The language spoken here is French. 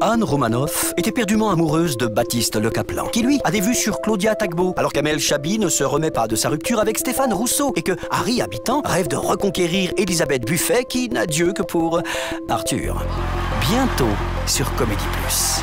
Anne Romanoff était perdument amoureuse de Baptiste Le Caplan, qui lui a des vues sur Claudia Tagbo, alors qu'Amel Chabi ne se remet pas de sa rupture avec Stéphane Rousseau et que Harry Habitant rêve de reconquérir Elisabeth Buffet qui n'a Dieu que pour Arthur. Bientôt sur Comédie Plus.